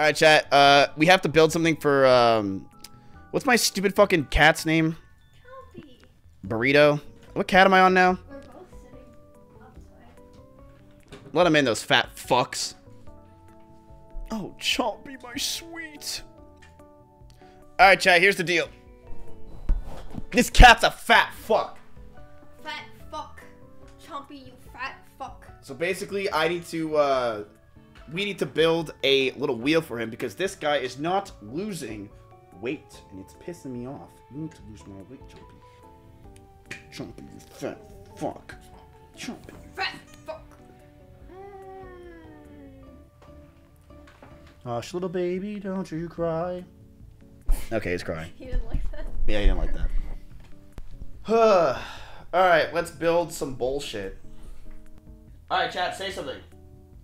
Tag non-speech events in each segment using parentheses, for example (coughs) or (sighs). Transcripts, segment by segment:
All right, chat. Uh, we have to build something for um, what's my stupid fucking cat's name? Chompy. Burrito. What cat am I on now? We're both sitting. Let him in, those fat fucks. Oh, Chompy, my sweet. All right, chat. Here's the deal. This cat's a fat fuck. Fat fuck. Chompy, you fat fuck. So basically, I need to, uh, we need to build a little wheel for him because this guy is not losing weight and it's pissing me off. You need to lose more weight, Chompy. Chompy, you fat fuck. Chompy. Fat fuck. Hush, little baby, don't you cry. Okay, he's crying. (laughs) He didn't like that. Yeah, he didn't like that. (sighs) Alright, let's build some bullshit. Alright, chat, say something.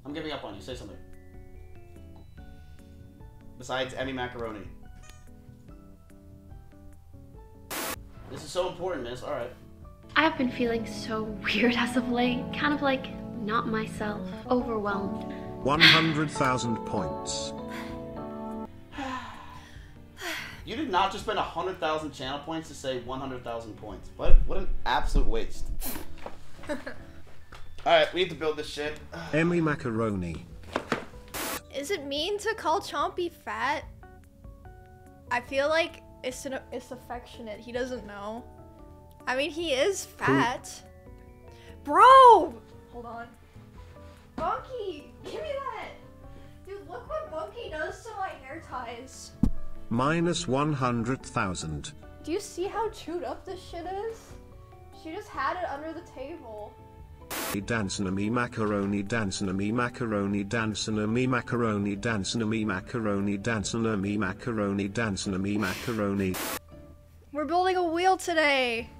I'm giving up on you. Say something. Besides Emmy Macaroni. This is so important, miss. Alright. I've been feeling so (laughs) weird as of late, kind of like not myself, overwhelmed. 100,000 (sighs) points. You did not just spend 100,000 channel points to say 100,000 points. What, what an absolute waste. (laughs) Alright, we need to build this shit. Emmy Macaroni. Is it mean to call Chompy fat? I feel like it's an, it's affectionate. He doesn't know. I mean, he is fat. Bro! Hold on. Bunky, give me that. Dude, look what Bunky does to my hair ties. Minus 100,000. Do you see how chewed up this shit is? She just had it under the table. Dancing me macaroni dancing me macaroni dancing me macaroni dancing me macaroni dancing me macaroni dancing me macaroni. We're building a wheel today.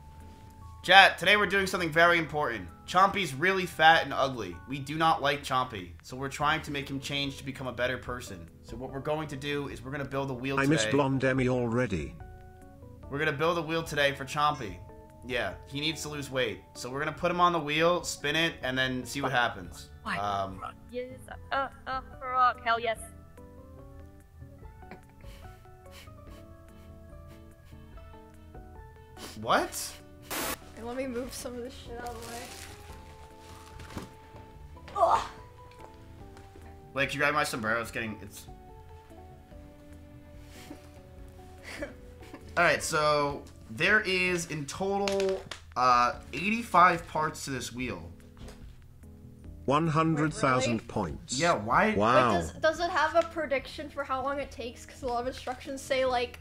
Chat, today we're doing something very important. Chompy's really fat and ugly. We do not like Chompy, so we're trying to make him change to become a better person. So what we're going to do is we're going to build a wheel I today. miss blonde Emmy already. We're going to build a wheel today for Chompy. Yeah, he needs to lose weight. So we're going to put him on the wheel, spin it, and then see what happens. Um, Yes, uh, uh, rock, hell yes. what? And let me move some of this shit out of the way. Ugh. Like, you grab my sombrero, it's getting, it's... (laughs) Alright, so there is in total uh, 85 parts to this wheel. 100,000 Really? points. Yeah, why? Wait, Wow. does, does it have a prediction for how long it takes? Because a lot of instructions say, like,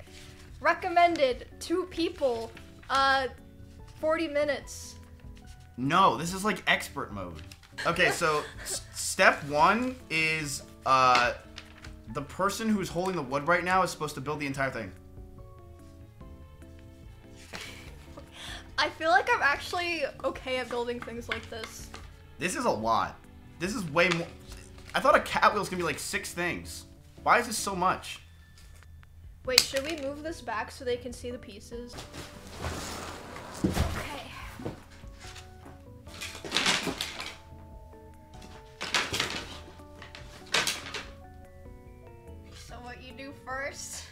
recommended two people, uh, 40 minutes. No, this is like expert mode. Okay, so (laughs) step one is uh, the person who's holding the wood right now is supposed to build the entire thing. I feel like I'm actually okay at building things like this. This is a lot. This is way more. I thought a cat wheel wheel's gonna be like six things. Why is this so much? Wait, should we move this back so they can see the pieces? Okay.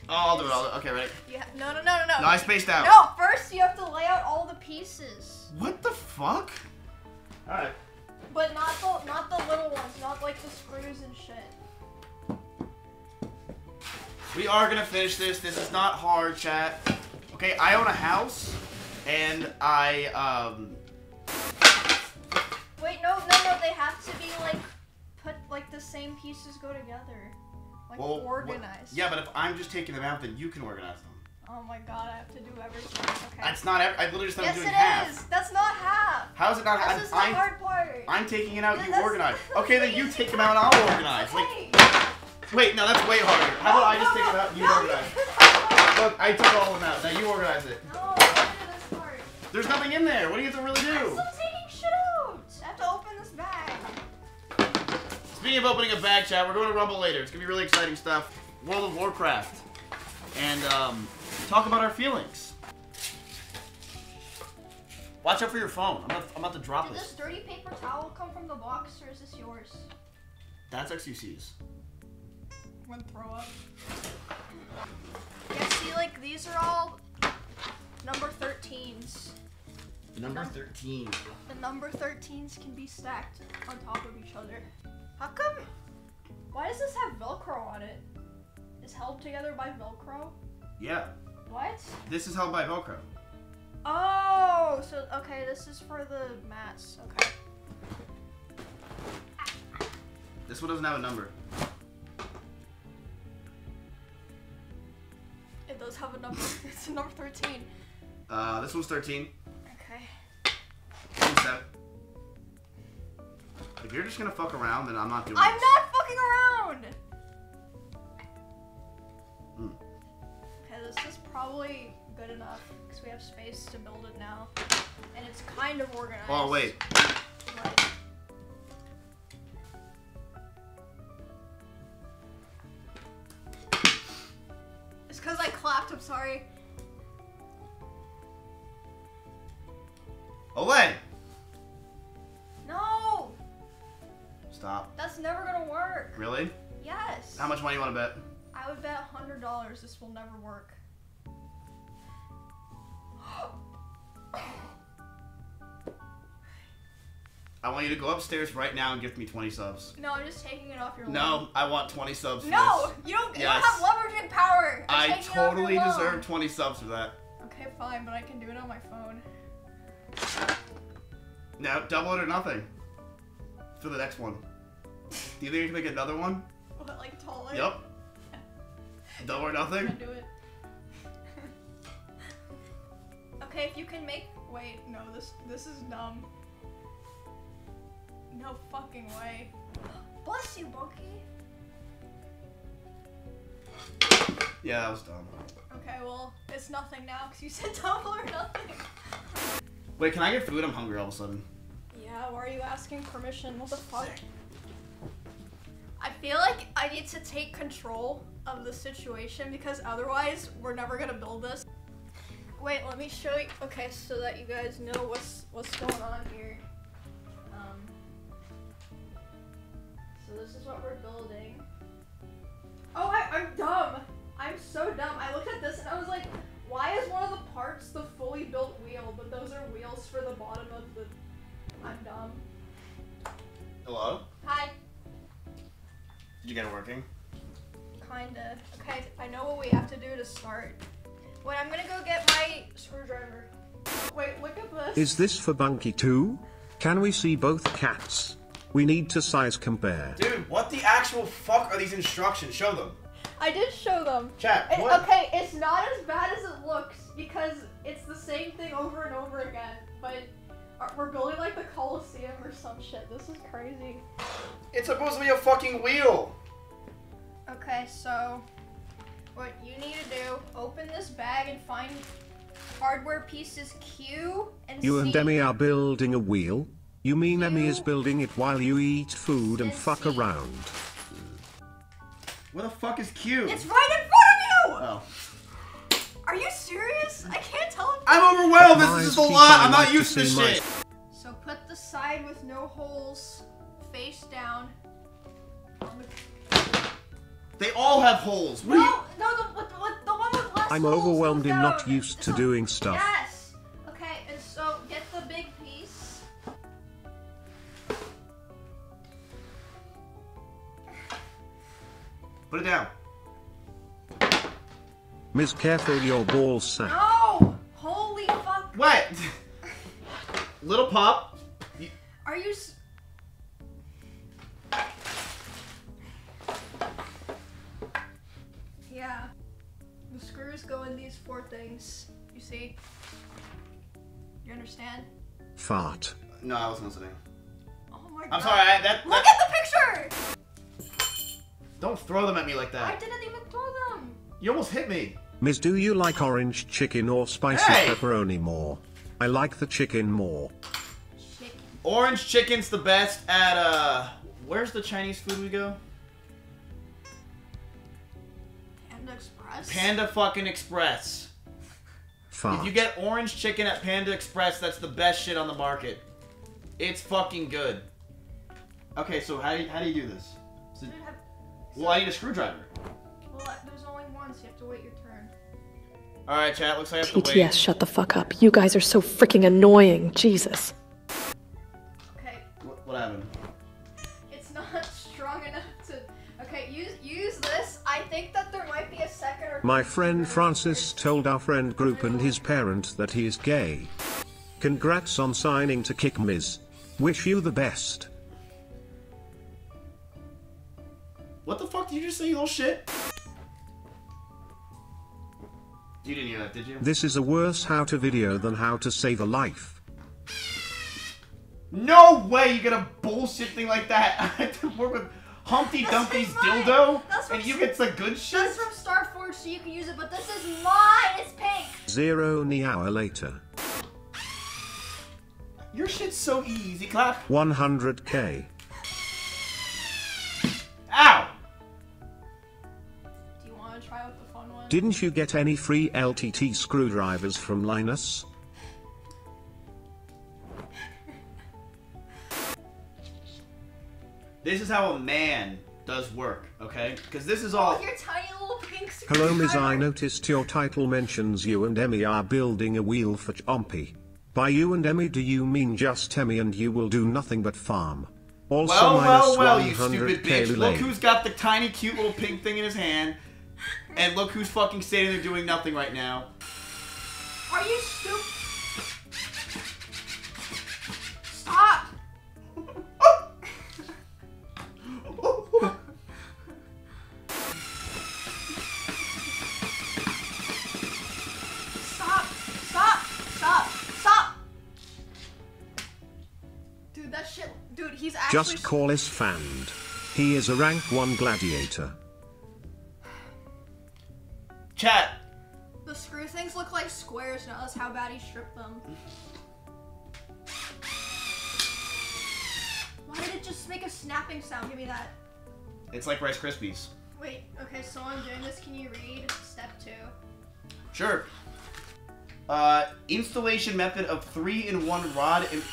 Oh, I'll do it. I'll do it. Okay, ready? Yeah. No, no, no, no, no. No, I spaced out. No, first you have to lay out all the pieces, What the fuck? All right. but not the not the little ones, not like the screws and shit. We are gonna finish this. This is not hard, chat. Okay, I own a house, and I um. Wait, no, no, no. They have to be like put like the same pieces go together, like Well, what- organized. Yeah, but if I'm just taking them out, then you can organize them. Oh my god, I have to do everything. Okay. That's not. I literally just yes, it doing half. is. That's not half. How is it not? This I'm, is the hard part. I'm taking it out. Yeah, You (laughs) organize. (laughs) Okay, then you take them out, and I'll organize. Like, wait, no, that's way harder. How about I just take them out, and you no, organize? (laughs) Look, I took all of them out. Now you organize it. no, I do this part. There's nothing in there. What do you have to really do? Speaking of opening a bag, chat, we're going to Rumble later. It's gonna be really exciting stuff. World of Warcraft, and um, talk about our feelings. Watch out for your phone. I'm about, I'm about to drop Did this. this dirty paper towel come from the box or is this yours? That's xQc's. I'm gonna throw up. Yeah, see, like these are all number 13s. Number 13. The number 13s can be stacked on top of each other. How come? Why does this have Velcro on it? Is held together by Velcro? Yeah. What? This is held by Velcro. Oh, so okay, this is for the mats. Okay. This one doesn't have a number. It does have a number. (laughs) it's a number 13. Uh, this one's 13. Okay. 7. If you're just gonna fuck around, then I'm not doing I'm this. not fucking around. Hmm. Okay, this is probably good enough because we have space to build it now, and it's kind of organized. Oh, wait. It's because I clapped. I'm sorry. Olay! Stop. that's never gonna work. Really? Yes. How much money you wanna bet? I would bet a hundred dollars this will never work. (gasps) I want you to go upstairs right now and give me 20 subs. No, I'm just taking it off your No, I want 20 subs for No, this. you don't. You don't have leverage and power. I'm I taking it off your totally deserve 20 subs for that. Okay, fine, but I can do it on my phone. Now, double it or nothing. For the next one. (laughs) Do you think you can make another one? What, like taller? Yep. (laughs) Double or I nothing? can do it. (laughs) okay, if you can make. Wait, no, this this is dumb. No fucking way. (gasps) Bless you, Bunky. Yeah, that was dumb. Okay, well, it's nothing now because you said double or nothing. Wait, can I get food? I'm hungry all of a sudden. Yeah, why are you asking permission? What the fuck? I feel like I need to take control of the situation because otherwise we're never gonna build this. Wait, let me show you. Okay, so that you guys know what's what's going on here. Um, so this is what we're building. Oh, I, I'm dumb. I'm so dumb. I looked at this and I was like, why is one of the parts the fully built wheel, but those are wheels for the bottom of the. I'm dumb. Hello? Hi. Did you get it working? Kinda. Okay, I know what we have to do to start. Wait, I'm gonna go get my screwdriver. Wait, look at this. Is this for Bunky too? Can we see both cats? We need to size compare. Dude, what the actual fuck are these instructions? Show them. I did show them. Chat, It- what? okay, it's not as bad as it looks because it's the same thing over and over again, but we're building like the Coliseum or some shit. This is crazy. It's supposed to be a fucking wheel. Okay, so what you need to do, open this bag and find hardware pieces Q and You C. and Emmy are building a wheel? You mean Emmy is building it while you eat food and And fuck see. around? Where the fuck is Q? It's right in front of you! Oh. I'm overwhelmed. This is just a lot. I I'm not used to this shit. So put the side with no holes face down. They all have holes. What No, no, the, the, the, the one with less I'm holes overwhelmed and not used to So- doing stuff. Yes. Okay, and so get the big piece. Put it down. Miss careful your ball sack. No! Holy fuck! What? Little pop. You, Are you? S- yeah. The screws go in these four things. You see? You understand? Fart. no, I wasn't listening. Oh my god. I'm sorry. I, that, Look at the picture! Don't throw them at me like that. I didn't even throw them. You almost hit me. Miss do you like orange chicken or spicy Hey! pepperoni more? I like the chicken more. Chicken. Orange chicken's the best at uh. Where's the Chinese food we go? Panda Express. Panda fucking Express. Fart. If you get orange chicken at Panda Express, that's the best shit on the market. It's fucking good. Okay, so how do you, how do you do this? So, Dude, have- well, I need a screwdriver. once. You have to wait your turn. All right, chat. Looks like I have to TTS, wait. shut the fuck up. You guys are so freaking annoying. Jesus. Okay, What, what happened? it's not (laughs) strong enough to. Okay, use use this. I think that there might be a second or. My friend Francis told our friend group and his parent that he is gay. Congrats on signing to Kick Miz. Wish you the best. What the fuck did you just say, you little shit? You didn't hear that, did you? This is a worse how to video than how to save a life. No way you get a bullshit thing like that. (laughs) I had to work with Humpty That's Dumpty's from mine. dildo, That's and you get the good shit? That's from Starforge, so you can use it. But this is mine. It's pink. Zero ni hour later. Your shit's so easy, clap. 100k. Didn't you get any free LTT screwdrivers from Linus? This is how a man does work, okay? Because this is Oh, all. your tiny little pink Hello Miz, I screwdriver. noticed your title mentions you and Emmy are building a wheel for Chompy. By you and Emmy do you mean just Emmy and you will do nothing but farm? Also Well, well, well, you stupid bitch. Look who's got the tiny, cute little pink thing in his hand. And look who's fucking standing there doing nothing right now. Are you stupid? Stop! Stop! Stop! Stop! Stop! Dude, that shit. Dude, he's actually. Just call us fanned. He is a rank 1 gladiator. Chat, The screw things look like squares now. That's how bad he stripped them. Why did it just make a snapping sound? Give me that. it's like Rice Krispies. Wait, okay, so I'm doing this. Can you read step two? Sure. Uh, installation method of three-in-one rod and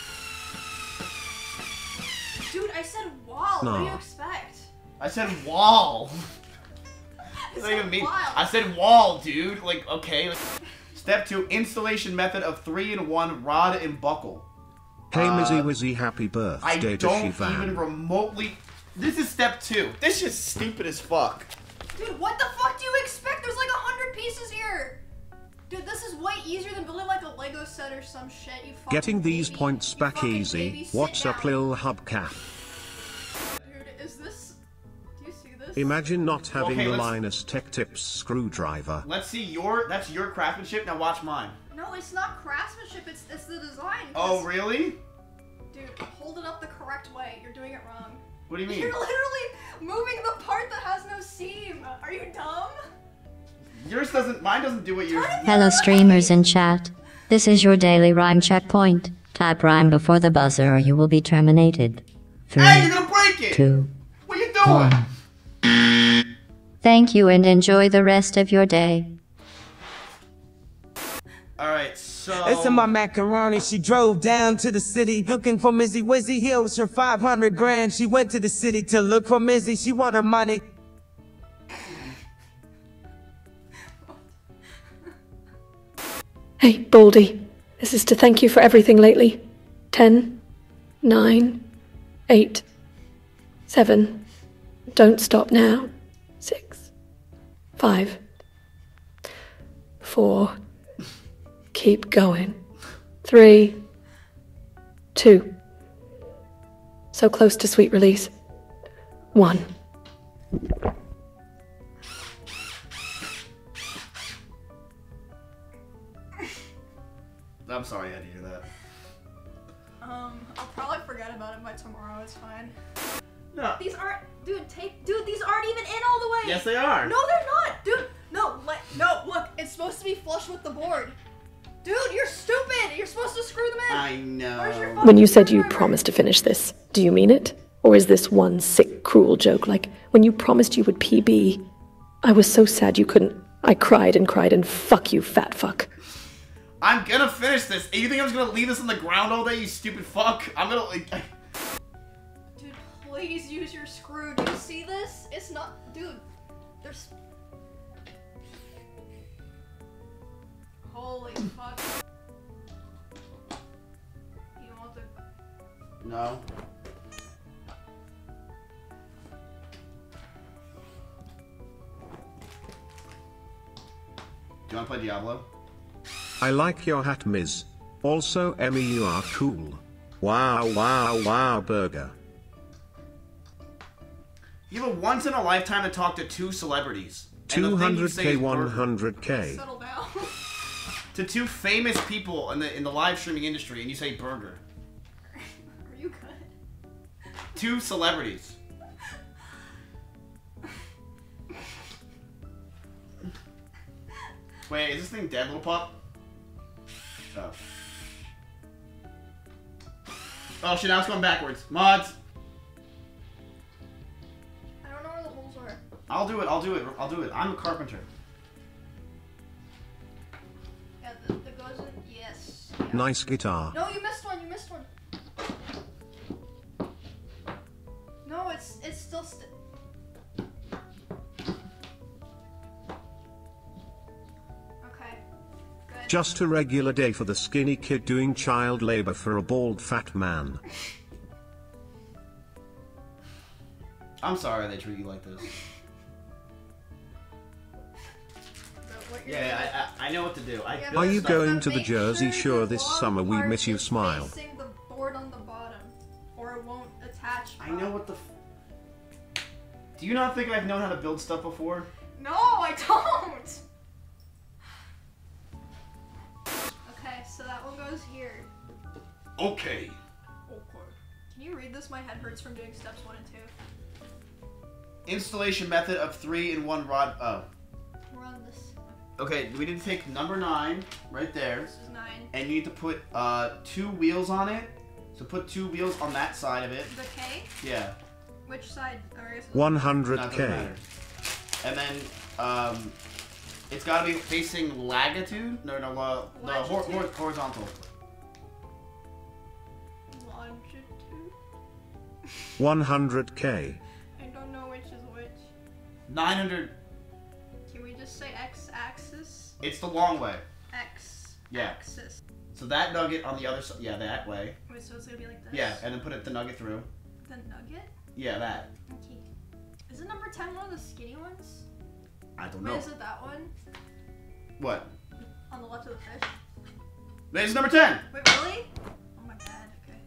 Dude, I said wall. What do you expect? I said wall. (laughs) I What said even mean? wall. I said wall, dude. Like, okay. Step two, installation method of three-in-one rod and buckle. Hey Uh, Mizzy Wizzy happy I birthday to don't even remotely. This is step two. This is stupid as fuck. Dude, what the fuck do you expect? There's like a hundred pieces here. Dude, this is way easier than building like a Lego set or some shit. You fucking Getting these baby. points You back easy. baby. Sit What's up lil hubcap? Imagine not having Okay, the Linus Tech Tips screwdriver. Let's see your. That's your craftsmanship. Now watch mine. No, it's not craftsmanship. It's it's the design. Oh, really? Dude, hold it up the correct way. You're doing it wrong. What do you mean? You're literally moving the part that has no seam. Are you dumb? Yours doesn't. Mine doesn't do what yours. Turn Hello, streamers in chat. This is your daily rhyme checkpoint. Type rhyme before the buzzer or you will be terminated. Three, Hey, you're gonna break it. two, What are you doing? one. Thank you and enjoy the rest of your day. All right, so. It's in my macaroni. She drove down to the city looking for Mizzy Wizzy. Here was her 500 grand. She went to the city to look for Mizzy. She want her money. Hey, Baldy. This is to thank you for everything lately. Ten, nine, eight, seven. Don't stop now. Six, five, four. Keep going. Three, two. So close to sweet release. One. I'm sorry I had to hear that. Um, I'll probably forget about it by tomorrow. It's fine. No. These aren't, even in all the way. Yes, they are. No, they're not, dude. No, like, no. Look, it's supposed to be flush with the board. Dude, you're stupid. You're supposed to screw them in. I know. When you said you promised to finish this, do you mean it? Or is this one sick, cruel joke like when you promised you would PB? I was so sad you couldn't. I cried and cried and fuck you, fat fuck. I'm gonna finish this. You think I'm just gonna leave this on the ground all day, you stupid fuck? I'm gonna like. I- Dude, please use your screw. Do you see this? It's not, dude. There's. Holy fuck. You want the No. Do you want to play Diablo? I like your hat, Ms. Also, Emmy, you are cool. Wow, wow, wow, burger. You have a once in a lifetime to talk to two celebrities. And the thing you say 200k, 100k. settle down. To two famous people in the in the live streaming industry, and you say burger. (laughs) Are you good? Two celebrities. Wait, is this thing dead, little pup? Oh. Oh shit, now it's going backwards. Mods! I'll do it, I'll do it, I'll do it. I'm a carpenter. Yeah, the, the goes in. Yes. Yeah. Nice guitar. No, you missed one. You missed one. No, it's it's still. St- okay. Good. Just a regular day for the skinny kid doing child labor for a bald fat man. (laughs) I'm sorry they treat you like this. Yeah, I, I, I know what to do. I Yeah, built Are you stuff- going to the make Jersey sure Shore the this bottom summer? We part miss you, is smile. Facing the board on the bottom, or it won't attach. I know what the. F- do you not think I've known how to build stuff before? No, I don't. Okay, so that one goes here. Okay. Oh, okay. Can you read this? My head hurts from doing steps one and two. Installation method of three in one rod. Oh. We're on this. Okay, we need to take number nine right there, This is nine. and you need to put uh, two wheels on it. So put two wheels on that side of it. The K. Yeah. Which side? Or I guess it's- No, it doesn't 100k. And then um, it's got to be facing latitude. No, no, uh, the hor- hor- horizontal. Longitude. 100k. I don't know which is which. 900. Can we just say x-axis? It's the long way. X. Yeah. Axis. So that nugget on the other side. Yeah, that way. Wait, so it's gonna be like this? Yeah, and then put it the nugget through. The nugget? Yeah, that. Okay. Is it number 10 one of the skinny ones? I don't Wait, know. is it that one? What? On the left of the fish? This is number 10. Wait, really? Oh my bad. Okay.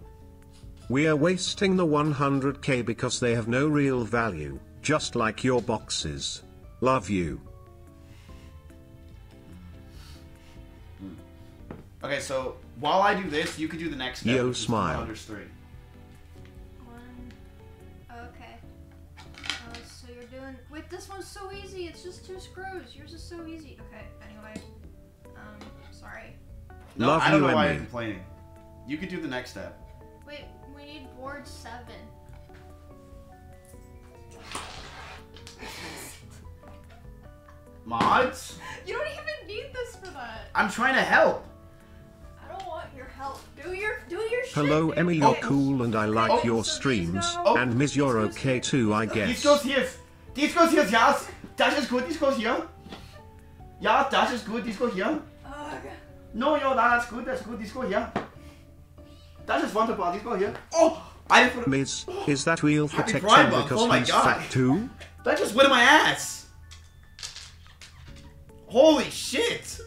We are wasting the 100k because they have no real value, just like your boxes. Love you. Okay, so while I do this, you could do the next step. Yo, which is smile. 103. One. Okay. Uh, so you're doing. Wait, this one's so easy. It's just two screws. Yours is so easy. Okay. Anyway. Um. Sorry. No, Love I don't you, know why Emmy. you're complaining. You could do the next step. Wait. We need board seven. Mods? (laughs) You don't even need this for that. I'm trying to help. Hello. Emmy, you're cool and I like Oh. your streams. go- And Miss, you're okay too, I Dies guess. goes hier. Dies goes hier, ja. Das ist gut, dies goes hier. Ja, das ist gut, dies goes hier. Ugh. No, yo, that's good, that's good, dies goes here. Das ist wunderbar, dies goes here. Oh, I didn't put Miss, is that wheel Happy protecting Pride because oh my he's God. fat too? That just went in my ass. Holy shit.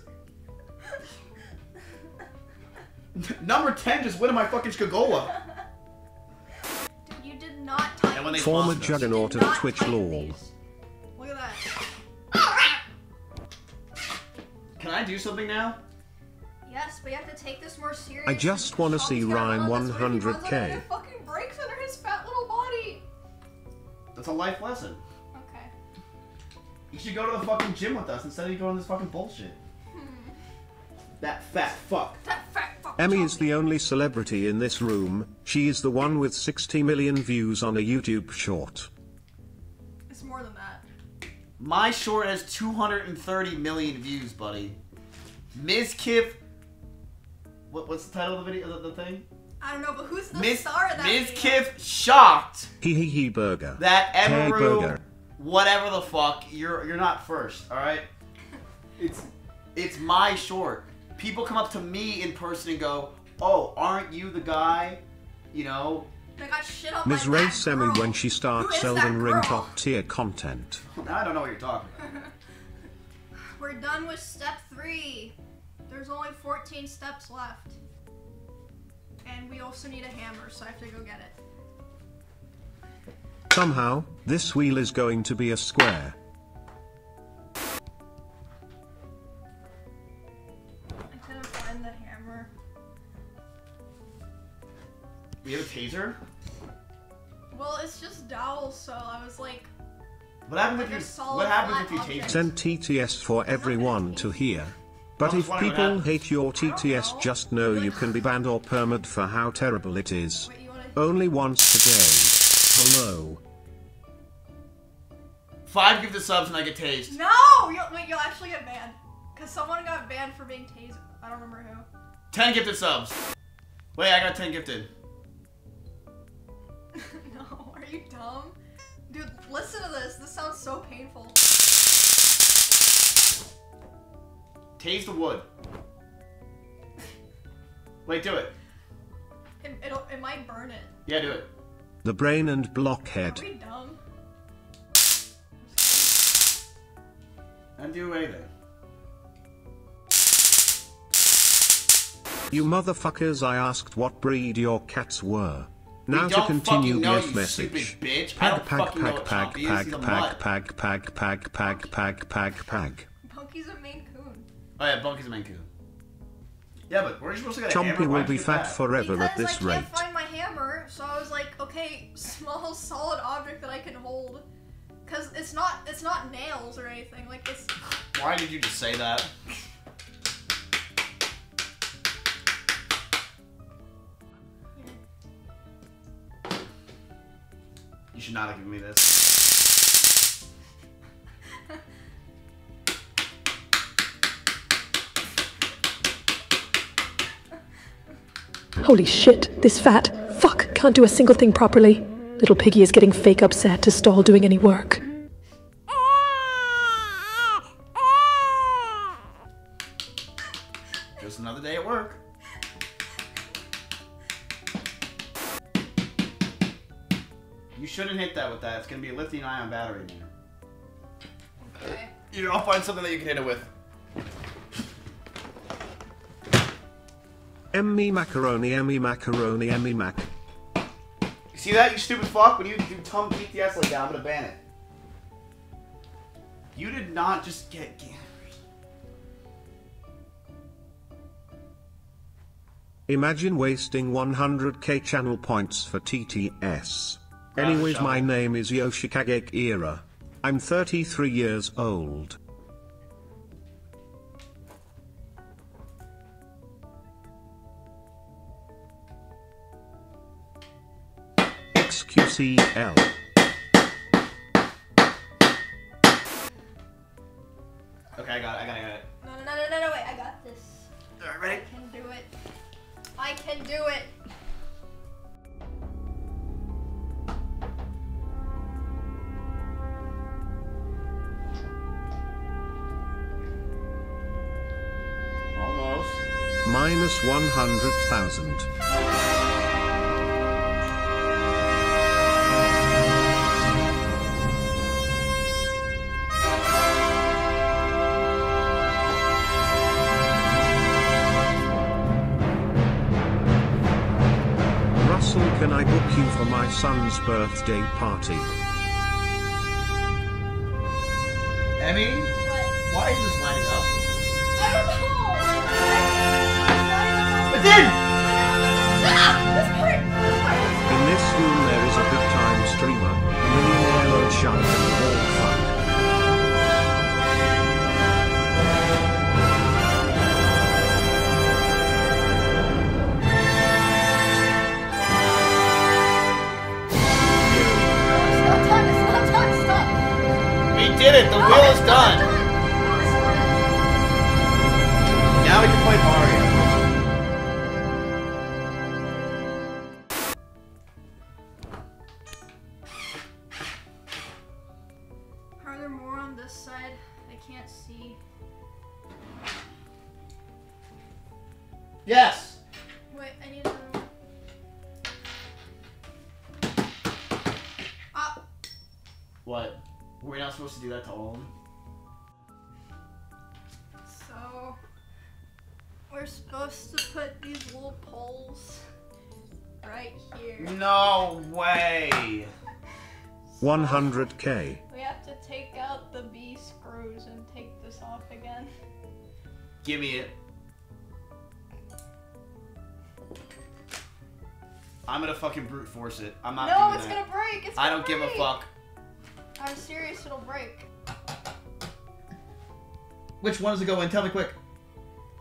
(laughs) Number 10 just went in my fucking skagola. Dude, you did not type. And when they Former juggernaut of Twitch type lol. Look at that. Can I do something now? Yes, but you have to take this more seriously. I just wanna see gonna Rhyme run on this, but if he runs on 100K. Fucking breaks under his fat little body. That's a life lesson. Okay. You should go to the fucking gym with us instead of going to this fucking bullshit. Hmm. That fat fuck. That fat fuck. Emmy is the only celebrity in this room. She is the one with 60 million views on a YouTube short. It's more than that. My short has 230 million views, buddy. Mizkif... What, what's the title of the video? The, the thing? I don't know, but who's the Miss star of that Ms. video? Kip shocked Hee hee hee burger. that Hey, Emiru, burger. whatever the fuck, you're you're not first, all right? (laughs) It's it's my short. People come up to me in person and go, "Oh, aren't you the guy?" You know, I got shit on Ms. Ray Semi girl. when she starts is that Elden Ring top tier content. I don't know what you're talking about. (laughs) We're done with step three. There's only 14 steps left. And we also need a hammer, so I have to go get it. Somehow, this wheel is going to be a square. We have a taser. Well, it's just dowel, so I was like, What happens Like if you? What happens if you flat taser? Send TTS for everyone to hear. But if people hate your TTS, know. just know you can be banned or permed for how terrible it is. wait. Only once per day. Hello. Five give the subs and I get tased. No! You'll, wait, you'll actually get banned. Because someone got banned for being tased. I don't remember who. Ten gifted subs. Wait, I got ten gifted. No, are you dumb? Dude, listen to this. This sounds so painful. Tase the wood. Wait, do it. It, it'll, it might burn it. Yeah, do it. The brain and blockhead. Are blockhead. we dumb? And do anything. You motherfuckers, I asked what breed your cats were. Now to continue fucking know, the message. stupid bitch. I Pag don't pag fucking know pag what pag Chompy is. pag a pag pag pag pag pag pag pag pag Bunky's a Maine Coon. Oh yeah, Bunky's a Maine Coon. Yeah, but we're supposed to get a. Chompy Why'd will be fat that? forever because at this I rate. can't find my hammer, so I was like, okay, (laughs) small solid object that I can hold. Cause it's not it's not nails or anything. Like it's Why did you just say that? (laughs) You should not have given me this. Holy shit, this fat. Fuck, can't do a single thing properly. Little piggy is getting fake upset to stall doing any work. Hit that with that. It's gonna be a lithium ion battery in there. okay. You I'll find something that you can hit it with. Emmy macaroni, Emmy macaroni, Emmy mac. You see that, you stupid fuck? When you do tum PTS like that, I'm gonna ban it. You did not just get gammers. Imagine wasting 100k channel points for TTS. Anyways, my name is Yoshikage Kira. I'm 33 years old. XQCL. Birthday party? What? We're not supposed to do that to all of them. so we're supposed to put these little poles right here. No way. 100k. We have to take out the B screws and take this off again. Give me it. I'm gonna fucking brute force it. I'm not no, it's that. gonna break. It's I gonna don't give a fuck. I'm serious, it'll break. Which one does it go in? Tell me quick.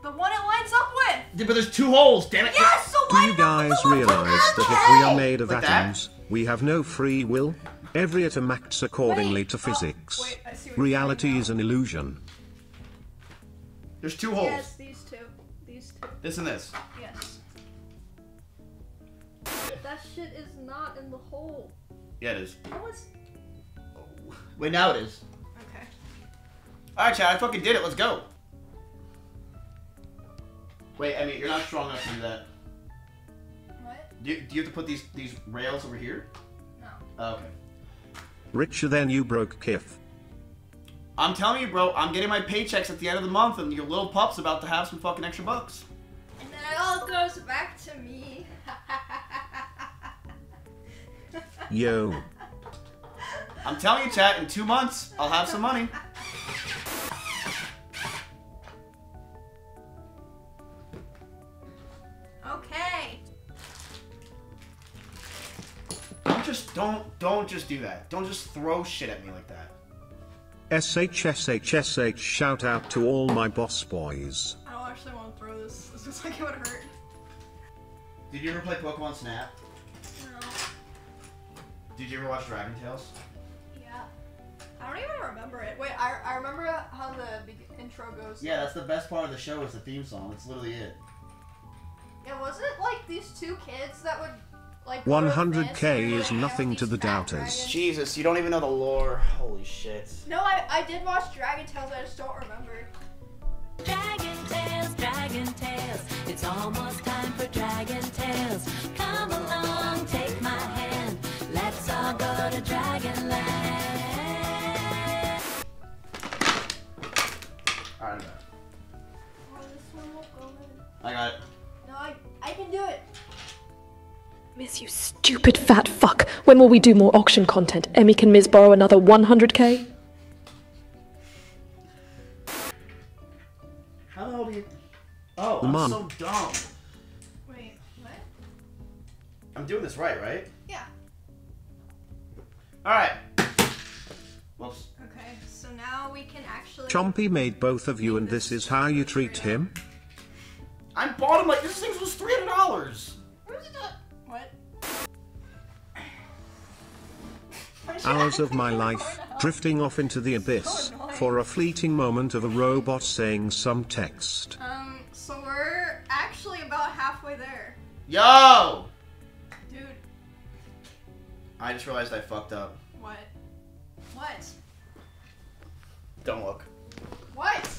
The one it lines up with. Yeah, but there's two holes. Damn it. Yes, so Do you it up with guys realize that if we are made of Like that? atoms, we have no free will? Every atom acts accordingly Wait, to oh, physics. wait, I see Reality is an illusion. There's two holes. Yes, these two. These two. This and this. Yes. That shit is not in the hole. Yeah, it is. Oh, it's. Wait, now it is. Okay. All right, Chad. I fucking did it. Let's go. Wait, I mean, you're not strong enough to do that. What? Do you, do you have to put these these rails over here? No. Oh, okay. Richer than you broke Kif. I'm telling you, bro. I'm getting my paychecks at the end of the month, and your little pup's about to have some fucking extra bucks. And then it all goes back to me. (laughs) Yo. I'm telling you, chat. In two months, I'll have some money. okay. Don't just don't don't just do that. Don't just throw shit at me like that. SHSHSH shout out to all my boss boys. I don't actually want to throw this. This looks like it would hurt. Did you ever play Pokemon Snap? No. Did you ever watch Dragon Tales? Yeah. I don't even remember it. Wait, I, I remember how the big intro goes. Yeah, that's the best part of the show is the theme song. That's literally it. Yeah, was it like these two kids that would like 100k is nothing to the doubters. dragons? Jesus, you don't even know the lore. Holy shit. No, I, I did watch Dragon Tales, I just don't remember. Dragon Tales, Dragon Tales. It's almost time for Dragon Tales. Come along, I got it. No, I, I can do it. Miss, you stupid fat fuck. When will we do more auction content? Emmy, can Miz borrow another 100k? How the hell do you. Oh, Come I'm on. so dumb. Wait, what? I'm doing this right, right? Yeah. Alright. Whoops. Okay, so now we can actually. Chompy made both of you and this is how you treat him? I bought him like this thing was three hundred dollars. What? (laughs) Hours of my life, drifting off into the abyss, (laughs) for a fleeting moment of a robot saying some text. Um, so we're actually about halfway there. Yo! Dude, I just realized I fucked up. what? What? Don't look. What?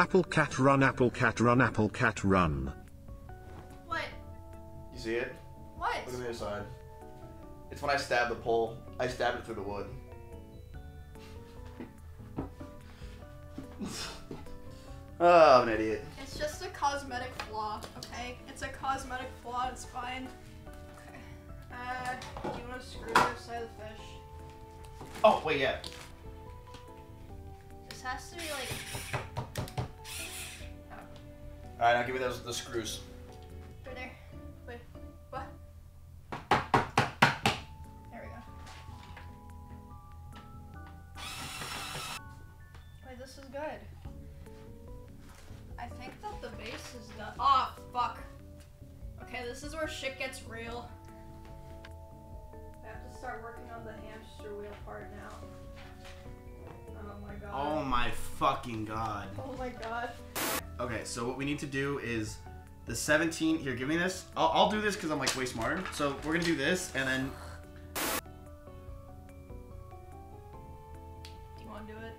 Apple cat run, apple cat run, apple cat run. What? You see it? What? Look on the other side. It's when I stab the pole. I stabbed it through the wood. (laughs) oh, I'm an idiot. It's just a cosmetic flaw, okay? It's a cosmetic flaw, it's fine. Okay. Uh, do you want to screw the other side of the fish? Oh, wait, yeah. This has to be like. Alright, now give me those the screws. Right there. Wait, what? There we go. Wait, this is good. I think that the base is done. Oh, fuck. Okay, this is where shit gets real. I have to start working on the hamster wheel part now. Oh my god. Oh my fucking god. Oh god. Okay, so what we need to do is the 17. Here, give me this. I'll, I'll do this because I'm like way smarter. So we're gonna do this and then. Do you want to do it?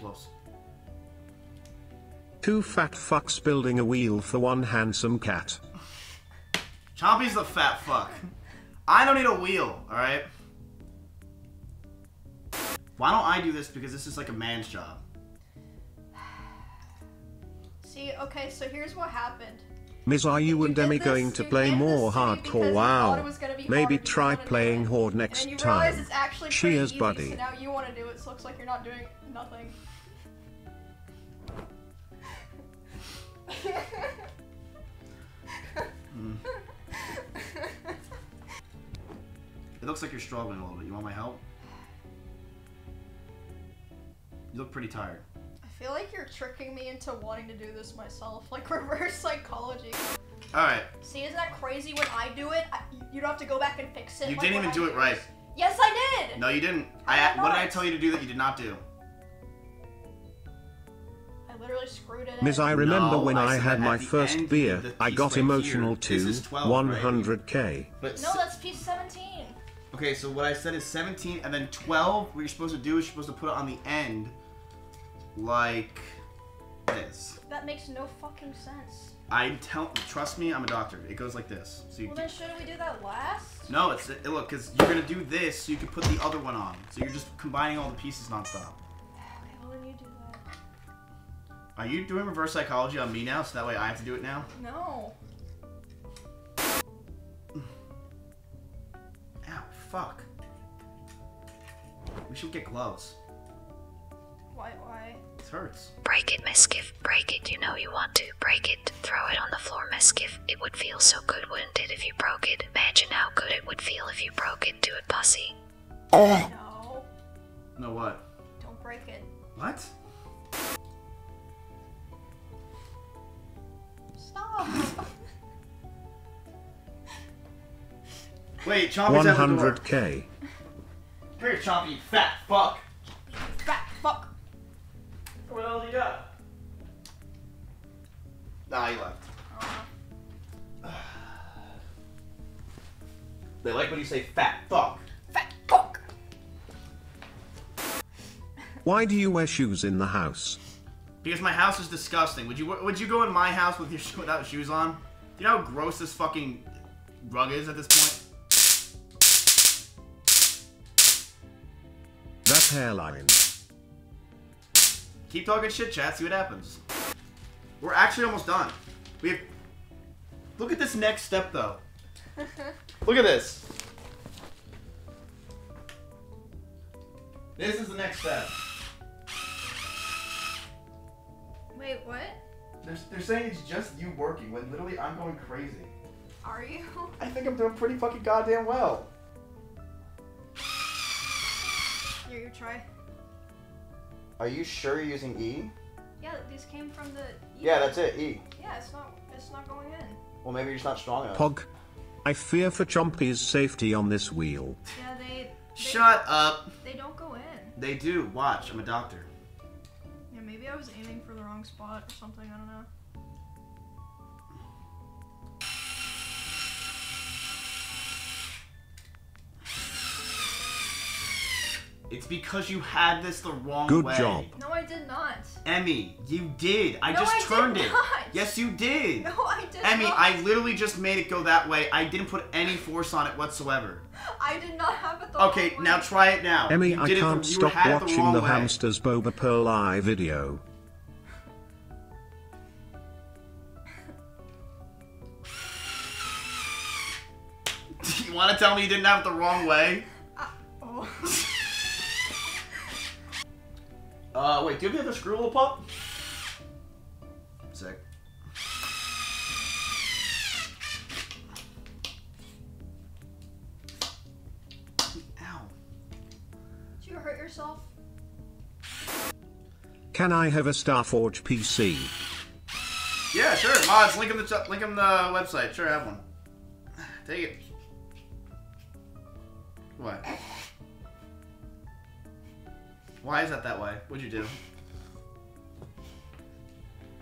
Whoops. Two fat fucks building a wheel for one handsome cat. Chompy's the fat fuck. I don't need a wheel, alright? Why don't I do this? Because this is like a man's job. See, okay, so here's what happened. Miss, are you and did Demi going to play more to me because hardcore? Wow. thought it was gonna be Maybe try wanted to do playing it. Horde next then you time. it's actually Cheers, easy, buddy. So now you want to do it, so it looks like you're not doing nothing. It looks like you're struggling a little bit. You want my help? You look pretty tired. I feel like you're tricking me into wanting to do this myself, (laughs) like reverse psychology. Alright, See, isn't that crazy? When I do it, I, you don't have to go back and fix it. you like didn't even I do it right. this. Yes, I did. No, you didn't. I I, did what did I tell you to do that you did not do? I literally screwed it. Miss. I remember No, when I I had my first end, beer, I got right emotional here. too. 12, 100k. But No, that's piece 17. Okay, so what I said is 17, and then 12, what you're supposed to do is you're supposed to put it on the end, like this. That makes no fucking sense. I tell, trust me, I'm a doctor. It goes like this. So you Well, then shouldn't we do that last? no, it's it, look, because you're gonna do this, so you can put the other one on. So you're just combining all the pieces nonstop. Okay, well then you do that. Are you doing reverse psychology on me now, so that way I have to do it now? No. Ow, fuck. We should get gloves. Why? Why? It hurts. Break it, Mizkif. Break it. You know you want to. Break it. Throw it on the floor, Mizkif. It would feel so good, wouldn't it, if you broke it? Imagine how good it would feel if you broke it. Do it, pussy. No. No, what? Don't break it. What? Stop. (laughs) Wait, Chompy's at the door. 100k. Here, Chompy, fat fuck. Fat fuck. What the hell you got? Nah, he left. (sighs) They like when you say fat fuck. Fat fuck. Why do you wear shoes in the house? Because my house is disgusting. Would you would you go in my house with your (laughs) without shoes on? Do you know how gross this fucking rug is at this point? That hairline. Keep talking shit, chat. See what happens. We're actually almost done. We have. Look at this next step, though. (laughs) Look at this. This is the next step. Wait, what? They're, they're saying it's just you working when literally I'm going crazy. Are you? (laughs) I think I'm doing pretty fucking goddamn well. Here, you try. Are you sure you're using E? Yeah, these came from the. Yeah, that's it, E. Yeah, it's not. It's not going in. Well, maybe you're just not strong enough. Pog. I fear for Chompy's safety on this wheel. Yeah, they. they Shut up. They don't go in. They do. Watch, I'm a doctor. Yeah, maybe I was aiming for the wrong spot or something. I don't know. It's because you had this the wrong Good way. job. No, I did not. Emmy, you did. I No, just I did turned it. not. Yes, you did. No, I did not. Emmy, not. I literally just made it go that way. I didn't put any force on it whatsoever. I did not have it the Okay, wrong way. now try it now. Emmy, You I did it the- can't you stop had it the watching wrong the hamsters Boba Pearl eye video. (laughs) you want to tell me you didn't have it the wrong way? Uh, oh. (laughs) Uh, wait, do you have the other screw little pup? Sick. Ow. Did you hurt yourself? Can I have a Starforge PC? Yeah, sure. Mods, link in the ch- link in the website. Sure, have one. Take it. What? Why is that that way? What'd you do?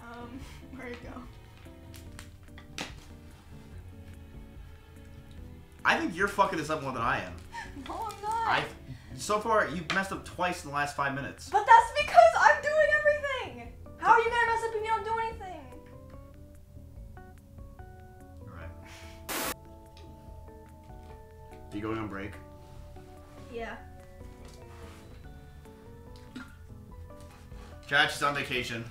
um, (laughs) where'd it go? I think you're fucking this up more than I am. (laughs) No, I'm not. I, so far, you've messed up twice in the last five minutes. But that's because I'm doing everything! How are you gonna mess up if you don't do anything? Alright. Are you going on break? Yeah. Chat, she's on vacation.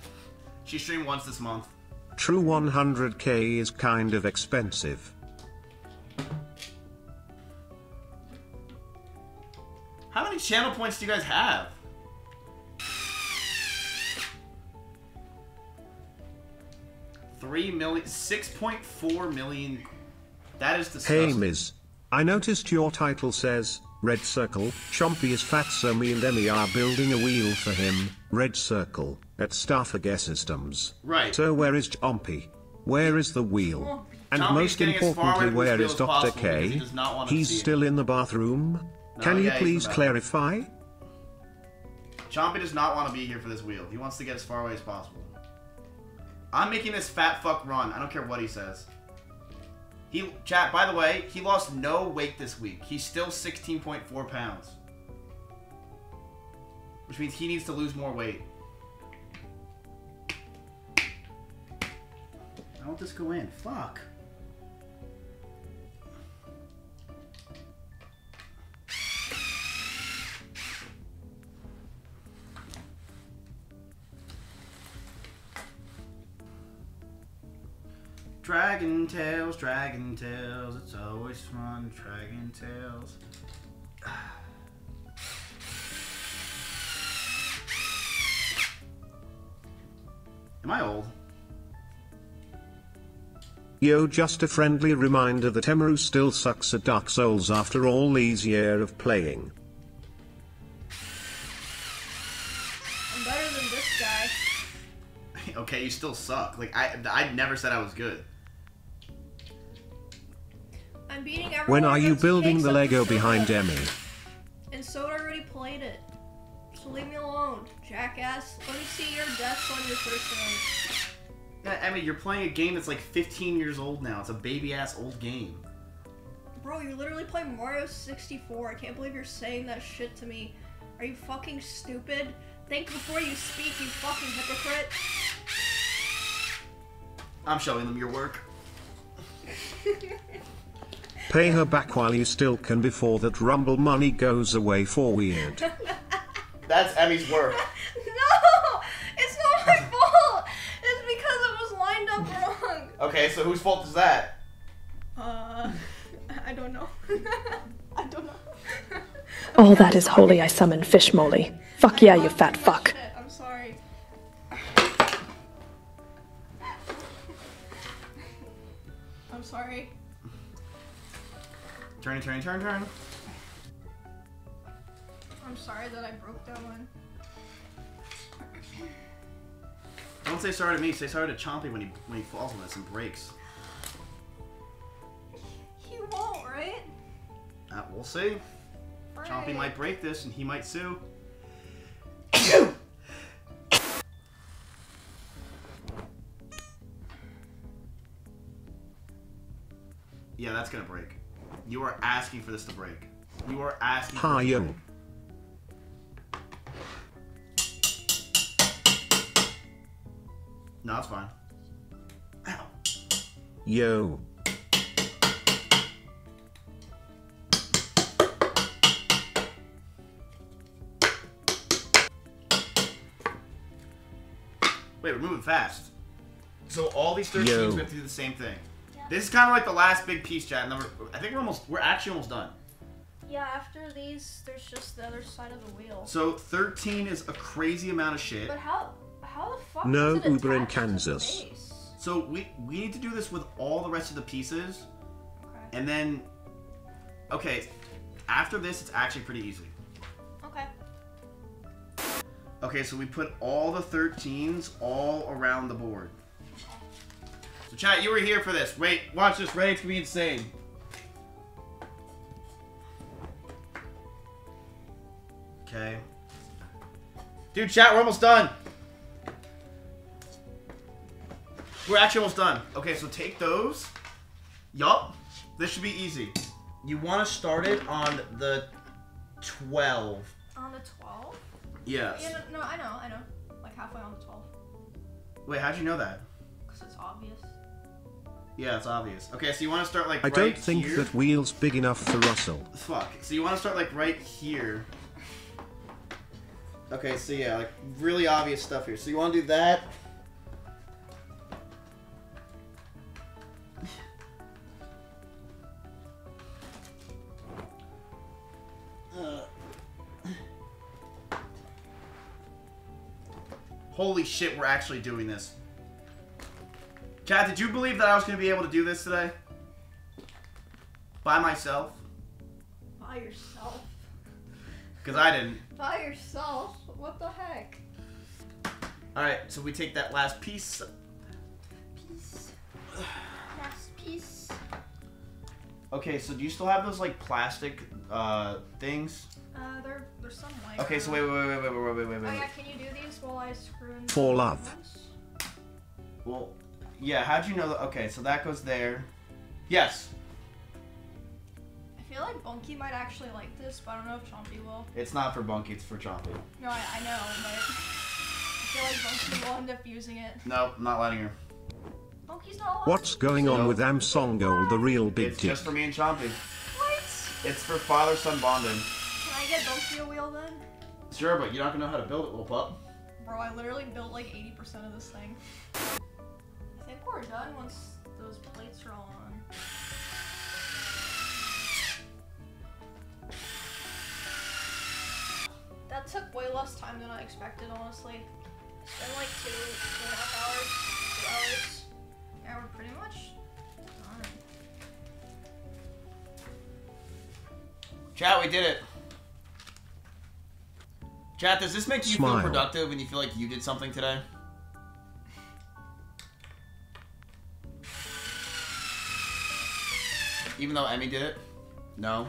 She streamed once this month. True 100k is kind of expensive. How many channel points do you guys have? Three million, six point four million. That is disgusting. Hey. Miz. I noticed your title says, Red Circle, Chompy is fat so me and Emmy are building a wheel for him, Red Circle, at Starforge Systems. Right. So where is Chompy? Where is the wheel? And Chompy's most getting as far away importantly, where is Dr. he K? does not want to He's still in the bathroom? No, Can you yeah, in please clarify? Chompy does not want to be here for this wheel. He wants to get as far away as possible. I'm making this fat fuck run. I don't care what he says. He chat. By the way, he lost no weight this week. He's still 16.4 pounds, which means he needs to lose more weight. I won't this go in? Fuck. Dragon Tales, Dragon Tales, it's always fun, Dragon Tales. (sighs) Am I old? Yo, just a friendly reminder that Emiru still sucks at Dark Souls after all these years of playing. I'm better than this guy. (laughs) okay, you still suck. Like I, I never said I was good. I'm beating everyone. When are you building the Lego behind Emmy? And Soda already played it. So leave me alone, jackass. Let me see your deaths on your first one. Yeah, I mean, you're playing a game that's like 15 years old now. It's a baby ass old game. Bro, you're literally playing Mario 64. I can't believe you're saying that shit to me. Are you fucking stupid? Think before you speak, you fucking hypocrite. I'm showing them your work. (laughs) Pay her back while you still can before that rumble money goes away for weird. That's Emmy's work. (laughs) no! It's not my fault! It's because it was lined up wrong. Okay, so whose fault is that? Uh, I don't know. (laughs) I don't know. All that is holy I summon fish molly. Fuck yeah, you fat fuck. Turn, turn, turn, turn. I'm sorry that I broke that one. Don't say sorry to me. Say sorry to Chompy when he when he falls on this and breaks. He won't, right? Uh, we'll see. Chompy might break this and he might sue. (coughs) yeah, that's gonna break. You are asking for this to break. You are asking for Hi this to yo. No, it's fine. Ow. Yo. Wait, we're moving fast. So all these 13s Yo. we have to do the same thing. This is kind of like the last big piece, chat. And then we're, I think we're almost, we're actually almost done. Yeah, after these, there's just the other side of the wheel. So 13 is a crazy amount of shit. But how, how the fuck No is it Uber in attached to the Kansas. So we we need to do this with all the rest of the pieces, and then, okay, after this it's actually pretty easy. Okay. Okay, so we put all the 13s all around the board. So chat, you were here for this. Wait, watch this. Ready to be insane. Okay. Dude, chat, we're almost done. We're actually almost done. Okay, so take those. Yup. This should be easy. You want to start it on the 12. On the 12? Yes. Yeah, no, no, I know, I know. Like halfway on the 12. Wait, how'd you know that? Because it's obvious. Yeah, it's obvious. Okay, so you want to start like I right don't think here? that wheel's big enough for Russell. Fuck. So you want to start like right here. Okay, so yeah, like really obvious stuff here. So you want to do that. Uh. Holy shit, we're actually doing this. Kat, did you believe that I was going to be able to do this today? By myself? By yourself? (laughs) Because I didn't. By yourself? What the heck? Alright, so we take that last piece. Piece. last piece. Okay, so do you still have those, like, plastic uh, things? Uh, they're, some like... Okay, so uh, wait, wait, wait, wait, wait, wait, wait, wait. Oh, yeah, can you do these while I screw in For love. Well yeah. How'd you know that? Okay, so that goes there. Yes, I feel like Bunky might actually like this, but I don't know if Chompy will. it's not for Bunky, it's for Chompy. No, I, I know, but I feel like Bunky will end up using it. No, I'm not letting her. Bunky's not allowed. What's going on with Asmongold, the real big It's dick? just for me and Chompy. What? It's for father-son bonding. Can I get Bunky a wheel then? Sure, but you're not gonna know how to build it, little pup. Bro, I literally built like 80% of this thing. I think we're done once those plates are all on. That took way less time than I expected, honestly. It's been like two, two and a half hours, two hours. Yeah, we're pretty much done. Chat, we did it. Chat, does this make you Smile. feel productive when you feel like you did something today? Even though Emmy did it? No.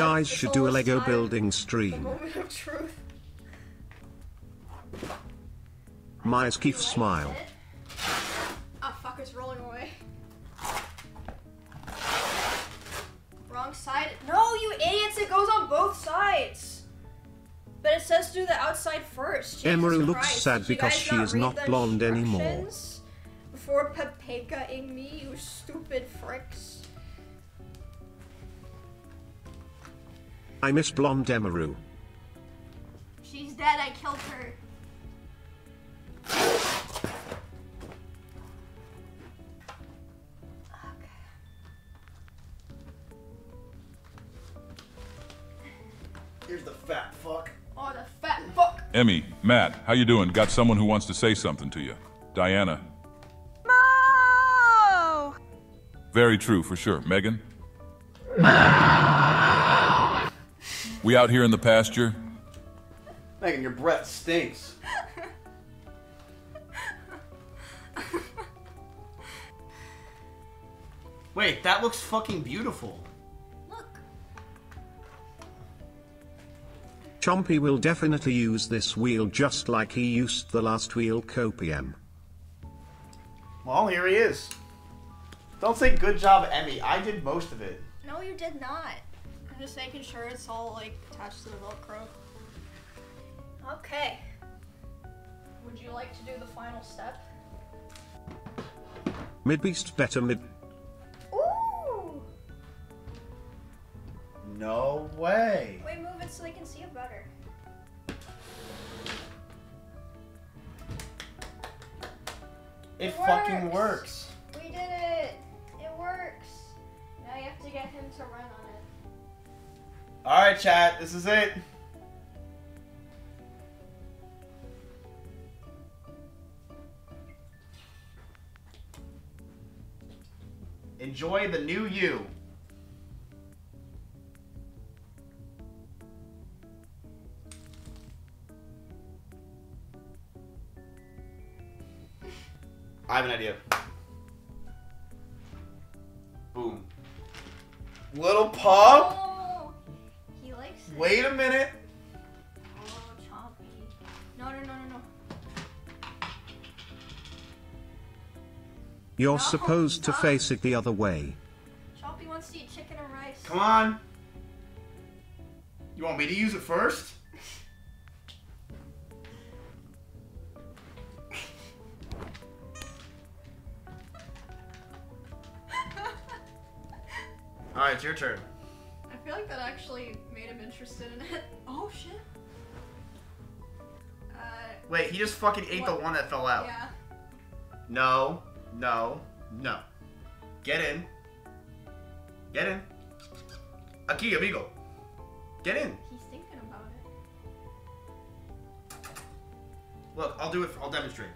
Guys should do a Lego time. building stream. truth. Mizkif smile. Ah, fuck, it's rolling away. Wrong side. No, you idiots! It goes on both sides. But it says do the outside first. Jesus Emiru looks Christ, sad because she is not blonde anymore. I miss blonde Emiru. She's dead. I killed her. Here's the fat fuck. Oh, the fat fuck. Emmy, Matt, how you doing? Got someone who wants to say something to you. Diana. Mo! Very true, for sure. Megan? (sighs) (laughs) we out here in the pasture? Megan, your breath stinks. Wait, that looks fucking beautiful. Look. Chompy will definitely use this wheel just like he used the last wheel copium. Well, here he is. Don't say good job, Emmy. I did most of it. No, you did not. I'm just making sure it's all like attached to the Velcro. Okay. Would you like to do the final step? Midbeast better mid. Ooh! No way. Wait, move it so they can see it better. It fucking works. We did it! It works! Now you have to get him to run on it. Alright, chat, this is it. Enjoy the new you. I have an idea. Boom. Little pop. Wait a minute. Oh, Chompy. No, no, no, no, no. You're supposed to face it the other way. Chompy wants to eat chicken and rice. Come on. You want me to use it first? (laughs) All right, it's your turn. I feel like that actually made him interested in it. (laughs) Oh shit. Uh, Wait, he just fucking ate the one that fell out. yeah. No, no, no. Get in. Get in. Aquí, amigo. Get in. He's thinking about it. Look, I'll do it. I'll demonstrate.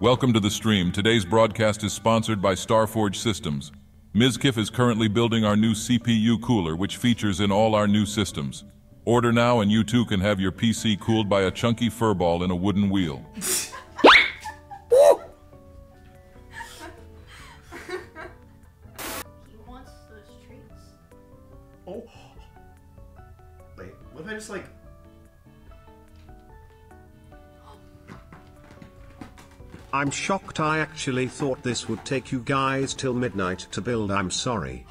Welcome to the stream. Today's broadcast is sponsored by Starforge Systems. Mizkif is currently building our new CPU cooler, which features in all our new systems. Order now, and you too can have your PC cooled by a chunky furball in a wooden wheel. (laughs) I'm shocked I actually thought this would take you guys till midnight to build I'm sorry.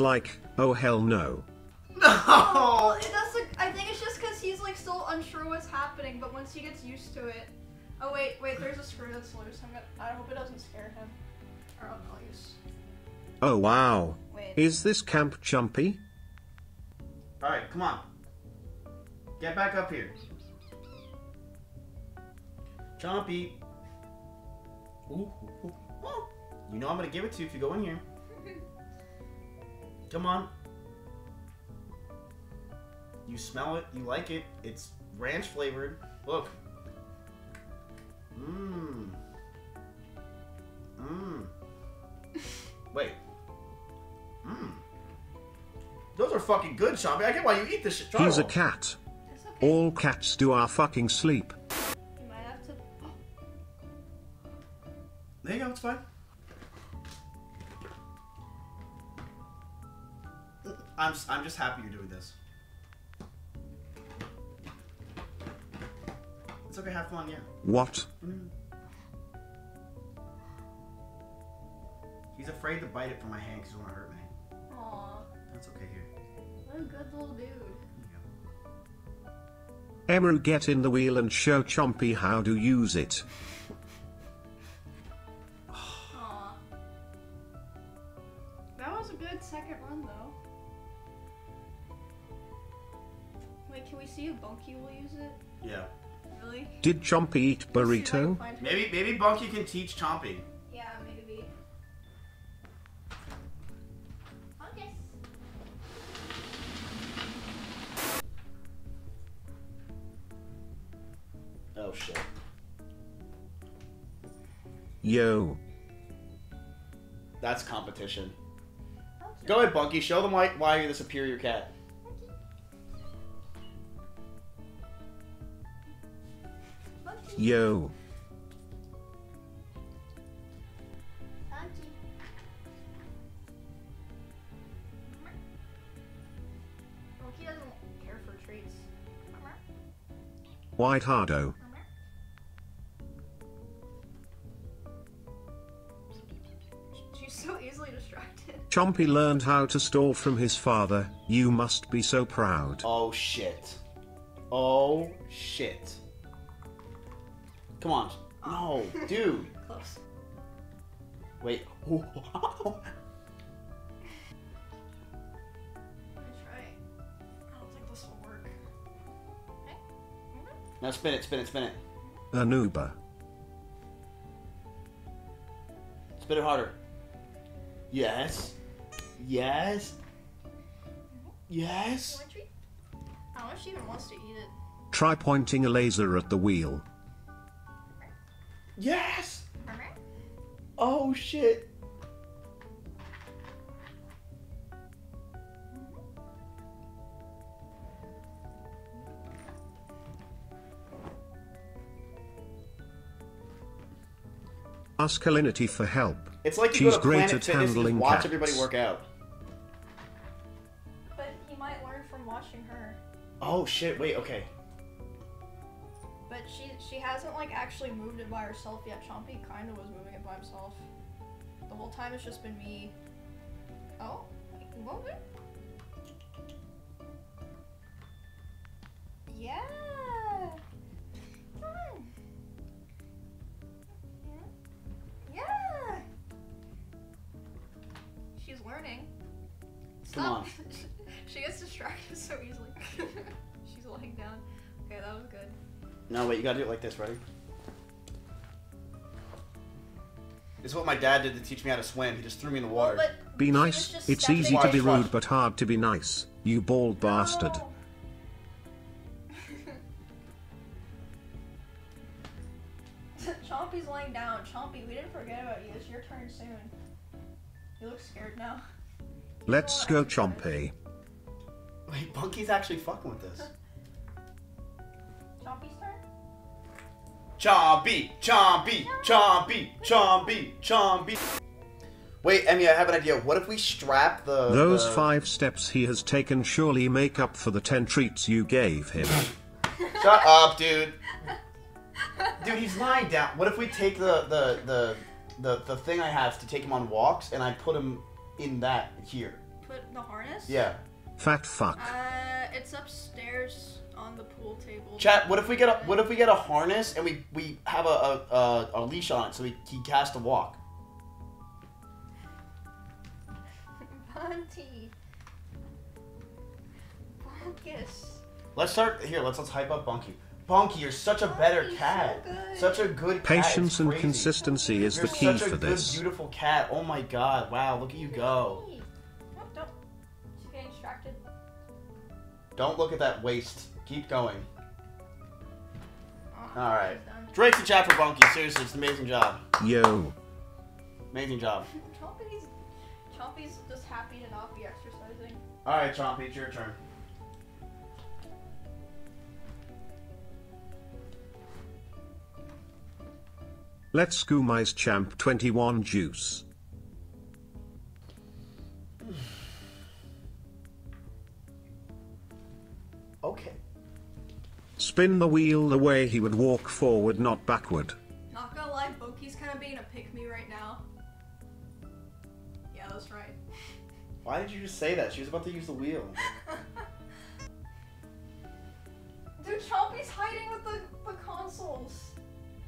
Yes. Like, oh hell no. No! (laughs) Oh, it does look, I think it's just because he's like still unsure what's happening, but once he gets used to it. Oh wait, wait, there's a screw that's loose. I'm gonna, I hope it doesn't scare him. Or I'll, I'll use. Oh wow. Wait. Is this Camp Chumpy? All right, come on. Get back up here. Chompy. Ooh, ooh, ooh, ooh. You know I'm gonna give it to you if you go in here. Come on. You smell it. You like it. It's ranch flavored. Look. Mmm. Mmm. (laughs) Wait. Mmm. Those are fucking good, Chompy. I get why you eat this shit. Try He's a one. cat. All cats do our fucking sleep. You might have to. There you go. It's fine. I'm s- I'm just happy you're doing this. It's okay. Have fun. Yeah. What? Mm. He's afraid to bite it from my hand because he want to hurt me. Aw, That's okay here. what a good little dude. Emu get in the wheel and show Chompy how to use it. Did Chompy eat burrito? Maybe maybe Bunky can teach Chompy. Yeah, maybe. Okay. Oh shit. Yo. That's competition. Go ahead, Bunky. Show them why why you're the superior cat. Yo. White Hardo. So easily distracted. Chompy learned how to stall from his father. You must be so proud. Oh shit. Oh shit. Come on. No, (laughs) dude. Close. Wait. (laughs) I'm. I don't think this will work. Mm-hmm. Now spin it, spin it, spin it. Anuba. Spin it harder. Yes. Yes. Mm-hmm. Yes. More treat? I don't know if she even wants to eat it. Try pointing a laser at the wheel. Yes. Oh shit. Mm-hmm. Masculinity for help. It's like you She's go to great Planet at Fitness handling just watch cats. everybody work out. But he might learn from watching her. Oh shit! Wait. Okay. She she hasn't like actually moved it by herself yet. Chompy kind of was moving it by himself. The whole time it's just been me. Oh, move it. Yeah. Come on. Yeah. Yeah. She's learning. Come on. No, wait. You gotta do it like this. Ready? This is what my dad did to teach me how to swim. He just threw me in the water. but Be nice. It's easy to be rude but hard to be nice. You bald bastard. (laughs) Chompy's laying down. Chompy, we didn't forget about you. It's your turn soon. You look scared now. Let's go Chompy. Wait, Bunky's actually fucking with this. (laughs) Chompy, chompy, chompy, chompy, chompy. Wait, Emmy, I have an idea. What if we strap the Those the- five steps he has taken surely make up for the ten treats you gave him. Shut up, dude. Dude, he's lying down. What if we take the the the the, the thing I have to take him on walks and I put him in that here? Put the harness? Yeah. Fat fuck. Uh, it's upstairs on the pool table. Chat. What if we get a what if we get a harness and we we have a a, a, a leash on it so he he has to walk. (laughs) Bunty. Bunkus. Let's start here. Let's let's hype up Bunky. Bunky, you're such a better Bunky's so cat. good. Such a good cat. Patience It's and consistency is You're the key such a for good, beautiful cat. Oh my god! Wow, look at you go. Don't look at that waist. Keep going. Oh, All right. she's done. Drake's in chat for Bunky. Seriously, it's an amazing job. Yo. Amazing job. (laughs) Chompy's, Chompy's just happy to not be exercising. All right, Chompy, it's your turn. Let's go Mice Champ 21 juice. Okay. Spin the wheel the way he would walk forward, not backward. Not gonna lie, Boki's kind of being a pick me right now. Yeah, that's right. (laughs) Why did you just say that? She was about to use the wheel. (laughs) Dude, Chompy's hiding with the, the consoles.